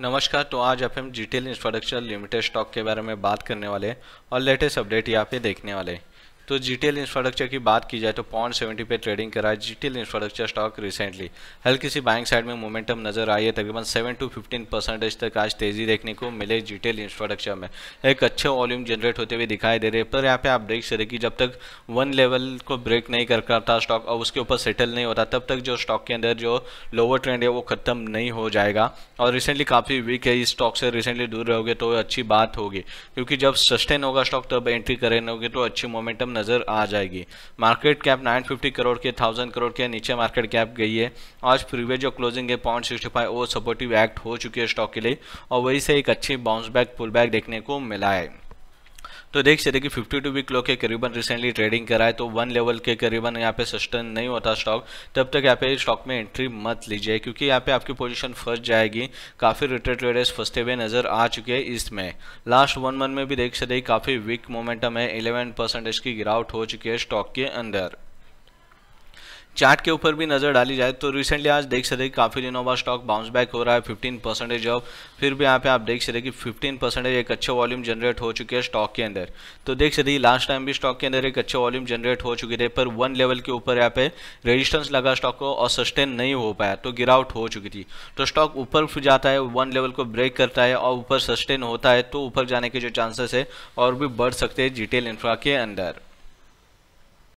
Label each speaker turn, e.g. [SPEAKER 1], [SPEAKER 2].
[SPEAKER 1] नमस्कार तो आज आप हम जीटेल इंफ्रास्ट्रक्चर लिमिटेड स्टॉक के बारे में बात करने वाले और लेटेस्ट अपडेट यहाँ पे देखने वाले तो जीटीएल इंफ्रास्ट्रक्चर की बात की जाए तो पॉइंट सेवेंटी पे ट्रेडिंग करा है जीटीएल इंफ्रास्ट्रक्चर स्टॉक रिसेंटली हल्की सी बैंक साइड में मोमेंटम नज़र आई है, तकरीबन सेवन टू फिफ्टीन परसेंटेज तक आज तेज़ी देखने को मिले जीटीएल इंफ्रास्ट्रक्चर में। एक अच्छे वॉल्यूम जनरेट होते हुए दिखाई दे रहे पर यहाँ पे आप देख सकते कि जब तक वन लेवल को ब्रेक नहीं कर था स्टॉक और उसके ऊपर सेटल नहीं होता तब तक जो स्टॉक के अंदर जो लोअर ट्रेंड है वो खत्म नहीं हो जाएगा। और रिसेंटली काफ़ी वीक है, इस स्टॉक से रिसेंटली दूर रहोगे तो अच्छी बात होगी। क्योंकि जब सस्टेन होगा स्टॉक तब एंट्री करेंगे तो अच्छी मोमेंटम नज़र आ जाएगी। मार्केट कैप 950 करोड़ के 1000 करोड़ के नीचे मार्केट कैप गई है। आज प्रीवियस जो क्लोजिंग है point sixty five supportive act हो चुकी है स्टॉक के लिए और वहीं से एक अच्छी बाउंस बैक पुल बैक देखने को मिला है। तो देख सकते कि 52 टू वीक लो के करीबन रिसेंटली ट्रेडिंग कराए तो वन लेवल के करीबन यहाँ पे सस्टेन नहीं होता स्टॉक तब तक यहाँ पे स्टॉक में एंट्री मत लीजिए, क्योंकि यहाँ पे आपकी पोजीशन फंस जाएगी। काफ़ी रिटेल ट्रेडर्स फंसते हुए नज़र आ चुके हैं इसमें लास्ट वन मंथ में भी देख सकते काफ़ी वीक मोमेंटम है इलेवन की गिरावट हो चुकी है स्टॉक के अंदर। चार्ट के ऊपर भी नज़र डाली जाए तो रिसेंटली आज देख सकते काफ़ी दिनों बाद स्टॉक बाउंस बैक हो रहा है 15 परसेंटेज ऑफ़ फिर भी यहाँ पे आप देख सकते कि 15 परसेंटेज एक अच्छे वॉल्यूम जनरेट हो चुके हैं स्टॉक के अंदर। तो देख सकते लास्ट टाइम भी स्टॉक के अंदर एक अच्छे वॉल्यूम जनरेट हो चुके थे, पर वन लेवल के ऊपर यहाँ पे रेजिस्टेंस लगा स्टॉक को और सस्टेन नहीं हो पाया तो गिरावट हो चुकी थी। तो स्टॉक ऊपर जाता है वन लेवल को ब्रेक करता है और ऊपर सस्टेन होता है तो ऊपर जाने के जो चांसेस है और भी बढ़ सकते हैं जीटेल इंफ्रा के अंदर।